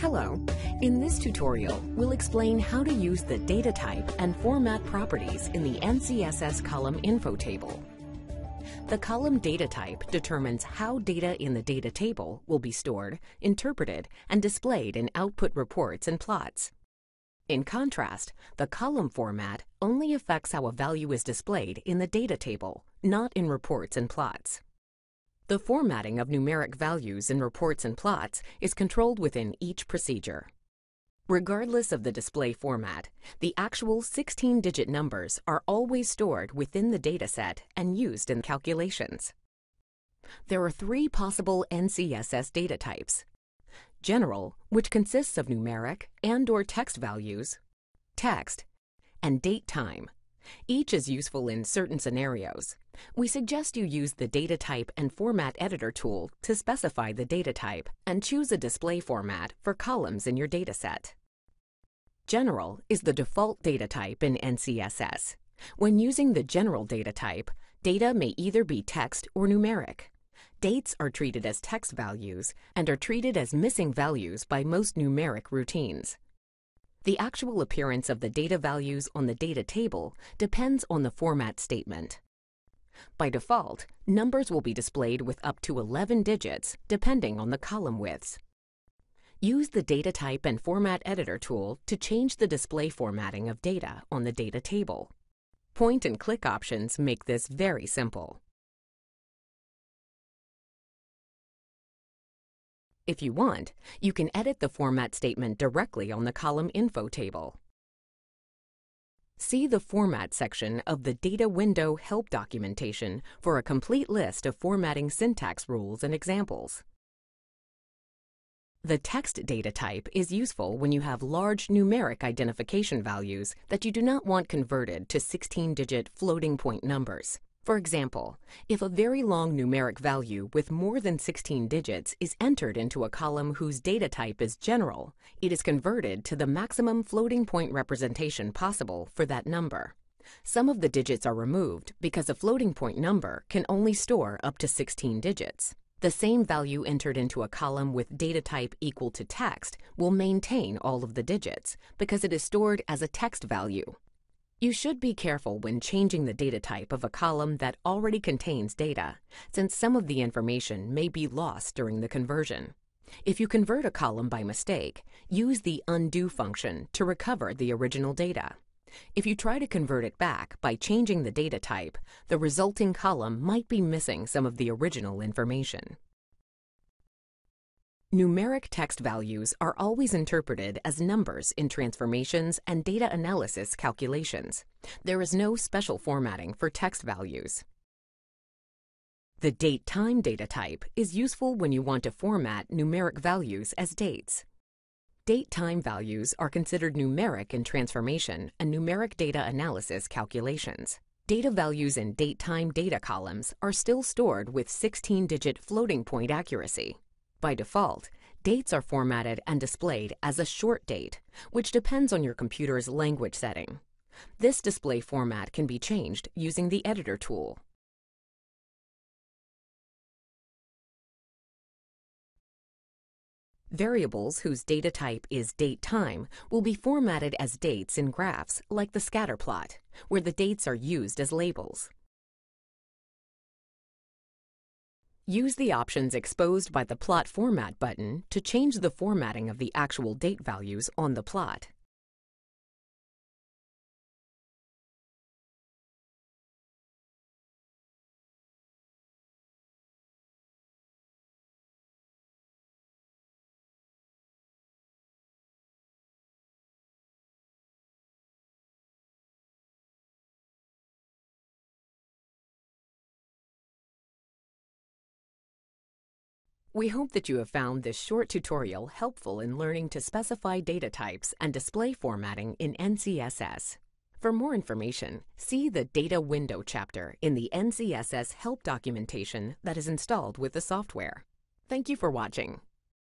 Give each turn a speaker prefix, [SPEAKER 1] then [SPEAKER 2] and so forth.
[SPEAKER 1] Hello. In this tutorial, we'll explain how to use the data type and format properties in the NCSS column info table. The column data type determines how data in the data table will be stored, interpreted, and displayed in output reports and plots. In contrast, the column format only affects how a value is displayed in the data table, not in reports and plots. The formatting of numeric values in reports and plots is controlled within each procedure. Regardless of the display format, the actual 16-digit numbers are always stored within the dataset and used in calculations. There are three possible NCSS data types. General, which consists of numeric and or text values, text, and date time, each is useful in certain scenarios. We suggest you use the Data Type and Format Editor tool to specify the data type and choose a display format for columns in your dataset. General is the default data type in NCSS. When using the general data type, data may either be text or numeric. Dates are treated as text values and are treated as missing values by most numeric routines. The actual appearance of the data values on the data table depends on the format statement. By default, numbers will be displayed with up to 11 digits, depending on the column widths. Use the Data Type and Format Editor tool to change the display formatting of data on the data table. Point and click options make this very simple. If you want, you can edit the format statement directly on the column info table. See the Format section of the Data Window Help documentation for a complete list of formatting syntax rules and examples. The text data type is useful when you have large numeric identification values that you do not want converted to 16-digit floating point numbers. For example, if a very long numeric value with more than 16 digits is entered into a column whose data type is general, it is converted to the maximum floating point representation possible for that number. Some of the digits are removed because a floating point number can only store up to 16 digits. The same value entered into a column with data type equal to text will maintain all of the digits because it is stored as a text value. You should be careful when changing the data type of a column that already contains data, since some of the information may be lost during the conversion. If you convert a column by mistake, use the undo function to recover the original data. If you try to convert it back by changing the data type, the resulting column might be missing some of the original information. Numeric text values are always interpreted as numbers in transformations and data analysis calculations. There is no special formatting for text values. The date-time data type is useful when you want to format numeric values as dates. Date-time values are considered numeric in transformation and numeric data analysis calculations. Data values in date-time data columns are still stored with 16-digit floating point accuracy. By default, dates are formatted and displayed as a short date, which depends on your computer's language setting. This display format can be changed using the Editor tool. Variables whose data type is date time will be formatted as dates in graphs like the scatter plot, where the dates are used as labels. Use the options exposed by the Plot Format button to change the formatting of the actual date values on the plot. We hope that you have found this short tutorial helpful in learning to specify data types and display formatting in NCSS. For more information, see the Data Window chapter in the NCSS help documentation that is installed with the software. Thank you for watching.